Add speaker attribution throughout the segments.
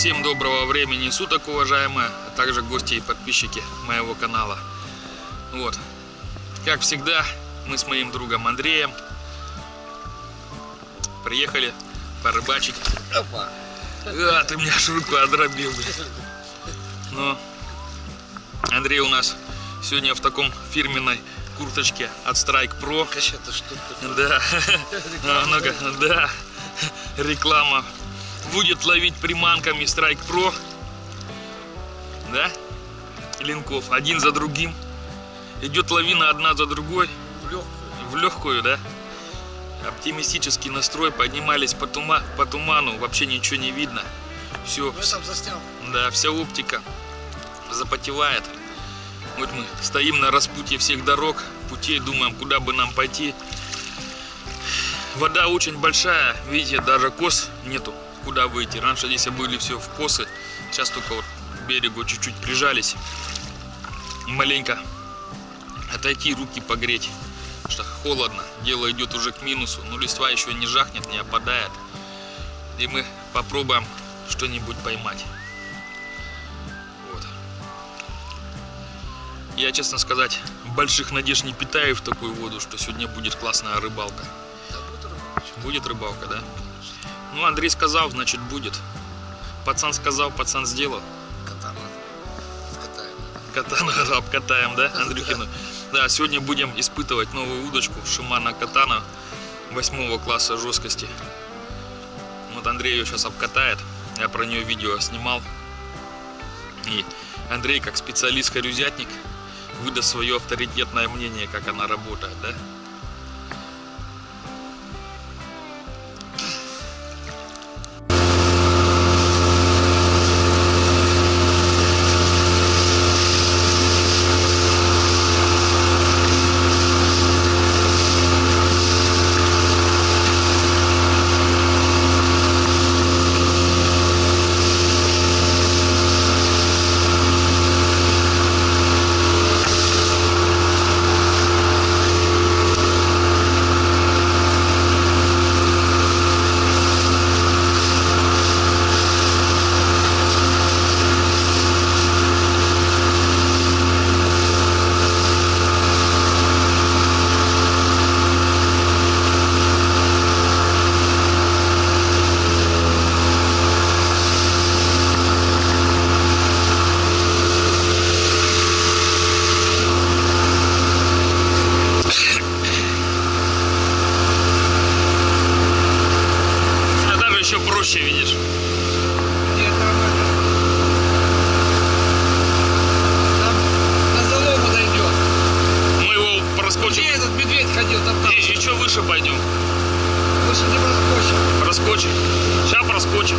Speaker 1: Всем доброго времени суток, уважаемые, а также гости и подписчики моего канала. Вот, как всегда, мы с моим другом Андреем приехали порыбачить.
Speaker 2: Опа.
Speaker 1: А, ты руку отдробил, блин. Но Андрей у нас сегодня в таком фирменной курточке от Strike Pro.
Speaker 2: Качета что то
Speaker 1: Да, А, ну-ка, да, реклама. Будет ловить приманками Strike Pro. Да? Линков один за другим. Идет лавина одна за другой.
Speaker 2: в легкую.
Speaker 1: В легкую, да? Оптимистический настрой, поднимались по, тума, по туману, вообще ничего не видно. Все,
Speaker 2: я там заснял.
Speaker 1: да, вся оптика запотевает. Вот мы стоим на распутье всех дорог, путей, думаем, куда бы нам пойти. Вода очень большая, видите, даже кос нету, куда выйти. Раньше здесь были все в косы, сейчас только вот к берегу чуть-чуть прижались. Маленько отойти, руки погреть, что холодно, дело идет уже к минусу, но листва еще не жахнет, не опадает. И мы попробуем что-нибудь поймать. Вот. Я, честно сказать, больших надежд не питаю в такую воду, что сегодня будет классная рыбалка.
Speaker 2: Будет
Speaker 1: рыбалка, да? Ну, Андрей сказал, значит будет. Пацан сказал, пацан сделал.
Speaker 2: Кота надо. Катаем.
Speaker 1: Катану обкатаем, да, Андрюхину? Да, сегодня будем испытывать новую удочку Шимана Катана 8 класса жесткости. Вот Андрей ее сейчас обкатает. Я про нее видео снимал. И Андрей, как специалист-хорюзятник, выдаст свое авторитетное мнение, как она работает, да? А даже еще проще, видишь.
Speaker 2: Нет, там это. Там на залому дойдет.
Speaker 1: Мы его проскочим.
Speaker 2: Где этот медведь ходил там там?
Speaker 1: И еще выше пойдем.
Speaker 2: Лучше не проскочим.
Speaker 1: Проскочим. Сейчас проскочим.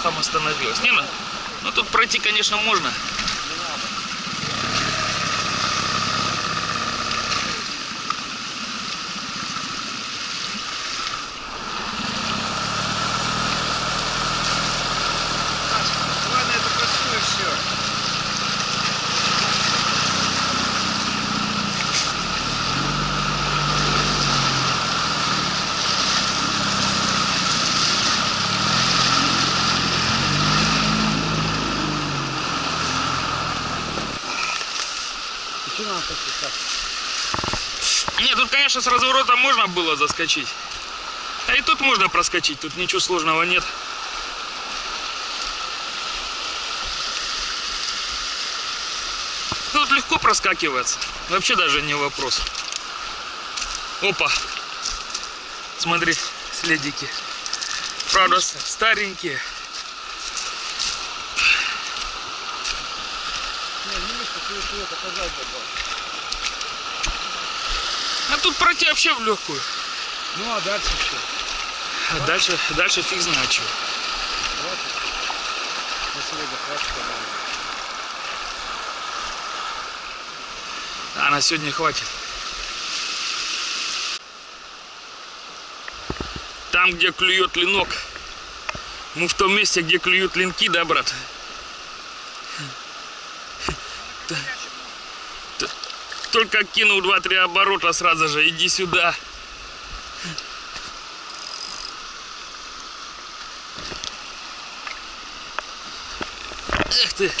Speaker 1: Видишь, лодка махом остановилась. Не, ну, ну тут пройти, конечно, можно.
Speaker 2: Ладно, это простое все. Почему нам так
Speaker 1: Конечно, с разворота можно было заскочить. А и тут можно проскочить, тут ничего сложного нет. Ну, Тут легко проскакивается. Вообще даже не вопрос. Опа. Смотри, следики. Правда, старенькие.
Speaker 2: Не, не показать забыл.
Speaker 1: Тут пройти вообще в легкую.
Speaker 2: Ну, а дальше что?
Speaker 1: А дальше, дальше фиг знает чего.
Speaker 2: Сегодня хватит.
Speaker 1: А на сегодня хватит. Там, где клюет ленок. Мы в том месте, где клюют ленки, да, брат? Только кинул два-три оборота сразу же, иди сюда. Эх ты,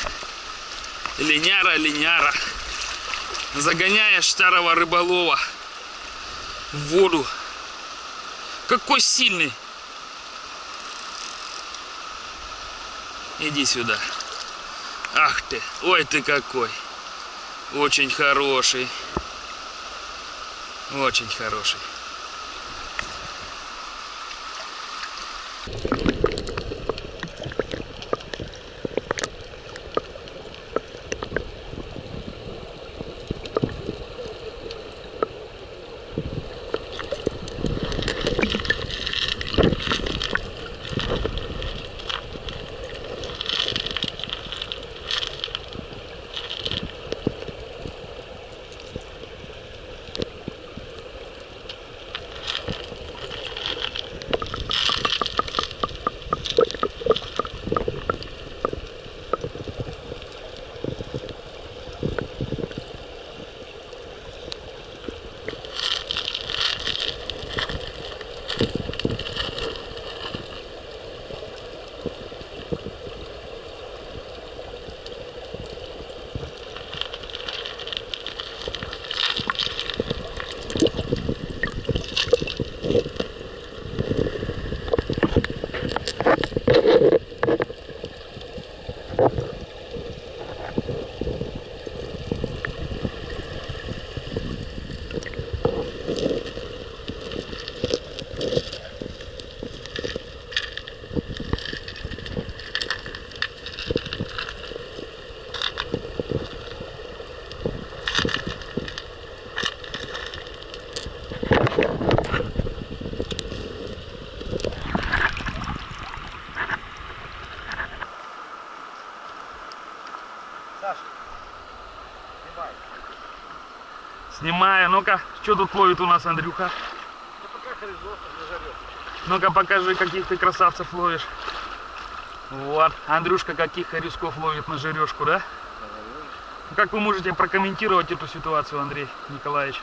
Speaker 1: линяра, линяра загоняешь старого рыболова в воду. Какой сильный. Иди сюда. Ах ты, ой ты какой. Очень хороший. Очень хороший. Снимаю. Ну-ка, что тут ловит у нас Андрюха?
Speaker 2: Ну пока хоризонт зажарет.
Speaker 1: Ну-ка, покажи, каких ты красавцев ловишь. Вот, Андрюшка каких хорюсков ловит на жерешку, да? Как вы можете прокомментировать эту ситуацию, Андрей Николаевич?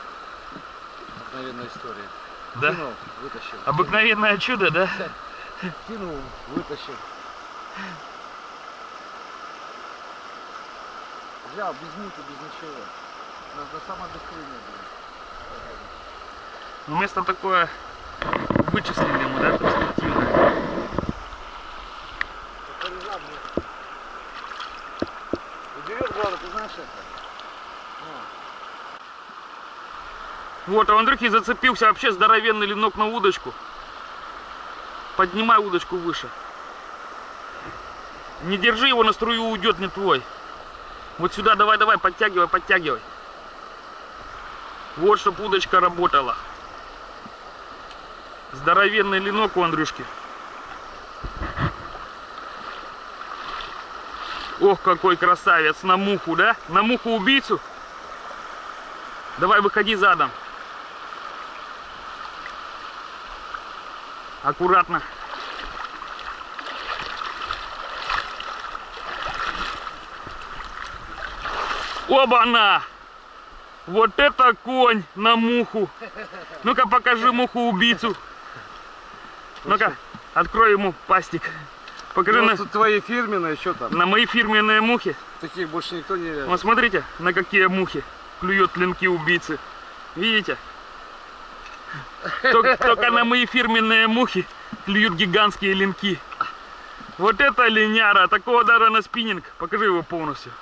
Speaker 2: Обыкновенная история.
Speaker 1: Да?
Speaker 2: Кинул, вытащил.
Speaker 1: Обыкновенное чудо, да?
Speaker 2: Кинул, вытащил. Взял без муки, без ничего. На самое быстрее было.
Speaker 1: Ну, место такое вычислили мы, да, перспективное.
Speaker 2: Уберет, главное, ты знаешь это?
Speaker 1: Вот, а у Андрюхи зацепился вообще здоровенный ленок на удочку. Поднимай удочку выше. Не держи его на струю, уйдет не твой. Вот сюда давай, давай, подтягивай, подтягивай. Вот, чтобы удочка работала. Здоровенный ленок у Андрюшки. Ох, какой красавец, на муху, да? На муху убийцу. Давай, выходи задом. Аккуратно. Оба-на! Вот это конь на муху. Ну-ка покажи муху-убийцу. Ну-ка, открой ему пастик. Покажи на,
Speaker 2: Ну, тут твои фирменные, что там?
Speaker 1: на мои фирменные мухи.
Speaker 2: Таких больше никто не вяжет.
Speaker 1: Вот смотрите, на какие мухи клюет клинки убийцы. Видите? Только, только на мои фирменные мухи клюют гигантские линки. Вот это линяра, такого даже на спиннинг. Покажи его полностью.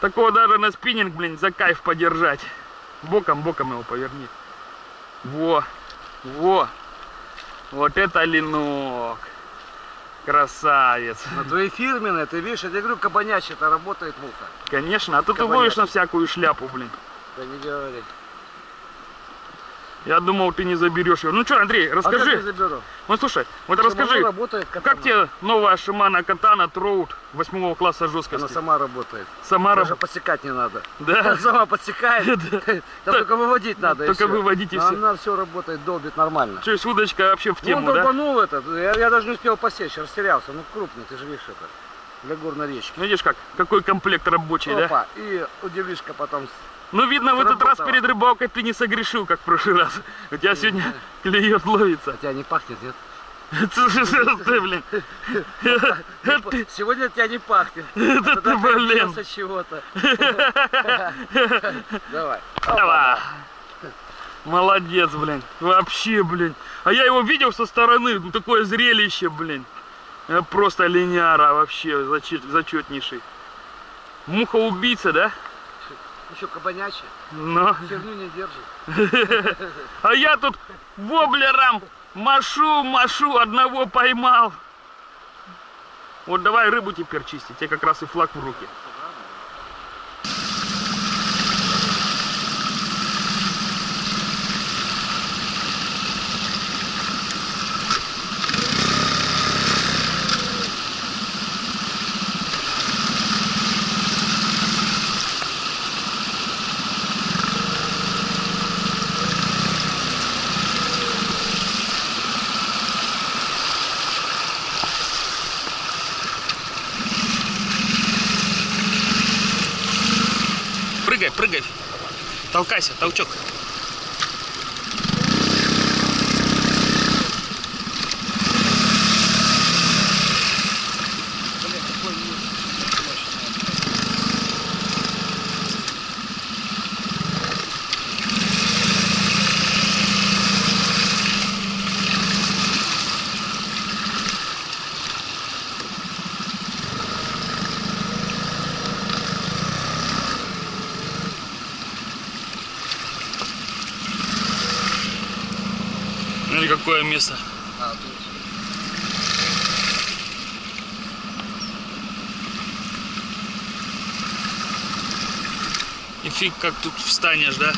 Speaker 1: Такого даже на спиннинг, блин, за кайф подержать. Боком, боком его поверни. Во, во. Вот это ленок. Красавец.
Speaker 2: На твои фирменные, ты видишь, я тебе говорю, кабанячий, это работает муха.
Speaker 1: Конечно, а тут ты ловишь на всякую шляпу, блин.
Speaker 2: Да не говори.
Speaker 1: Я думал, ты не заберешь ее. Ну что, Андрей,
Speaker 2: А как я
Speaker 1: расскажи.
Speaker 2: заберу?
Speaker 1: Ну слушай, вот
Speaker 2: Шимано
Speaker 1: расскажи,
Speaker 2: работает
Speaker 1: как тебе новая Шимана Катана Троут 8 класса
Speaker 2: Она
Speaker 1: жесткости?
Speaker 2: сама работает.
Speaker 1: Сама
Speaker 2: Даже
Speaker 1: раб-
Speaker 2: подсекать не надо.
Speaker 1: Да?
Speaker 2: Сама подсекает. Там только выводить надо.
Speaker 1: Только выводить и всё.
Speaker 2: Она все работает, долбит нормально.
Speaker 1: То есть удочка вообще в
Speaker 2: Ну,
Speaker 1: тему, да?
Speaker 2: долбанул этот. Я, даже не успел посечь, растерялся. Ну, крупный, ты же видишь это. Для горной речки.
Speaker 1: Видишь как? Какой комплект рабочий, да?
Speaker 2: И удивишка потом.
Speaker 1: Ну видно, в этот раз перед рыбалкой ты не согрешил, как в прошлый раз. У тебя сегодня клюет ловится.
Speaker 2: Хотя не пахнет, нет?
Speaker 1: Ты, блин.
Speaker 2: Сегодня тебя не пахнет.
Speaker 1: Это ты, блин.
Speaker 2: от чего-то. Давай.
Speaker 1: Давай. Молодец, блин. Вообще, блин. А я его видел со стороны. Ну, такое зрелище, блин. Э, Просто линяра вообще зачет- зачетнейший. Муха-убийца, да?
Speaker 2: Еще кабанячий.
Speaker 1: Но.
Speaker 2: Херню не держит.
Speaker 1: А я тут воблером машу, машу, одного поймал. Вот давай рыбу теперь чистить. Тебе как раз и флаг в руки. cabeza, Tauchoc. Какое место.
Speaker 2: А, тут.
Speaker 1: И фиг как тут встанешь, да?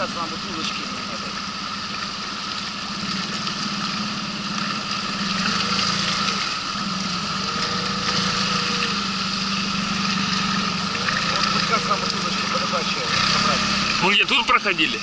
Speaker 2: Спускаться на бутылочки. Вот спускаться на бутылочки, собрать.
Speaker 1: Мы где тут проходили?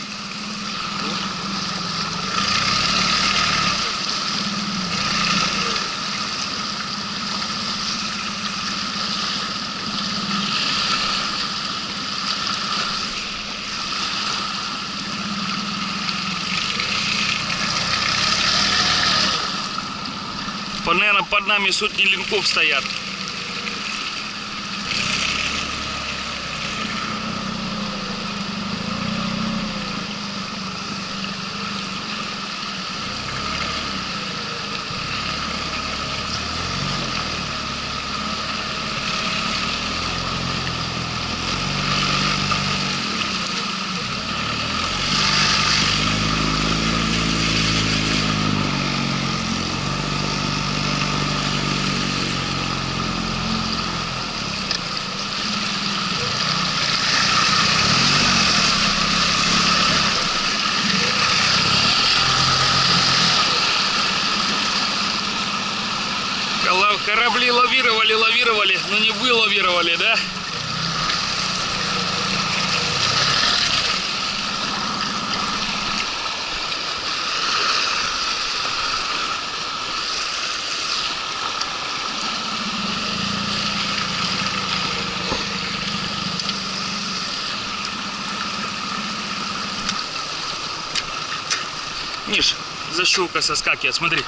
Speaker 1: По, наверное, под нами сотни линков стоят. Кола- Корабли лавировали, лавировали, вылавировали, да? Миш, защелка соскакивает, смотри.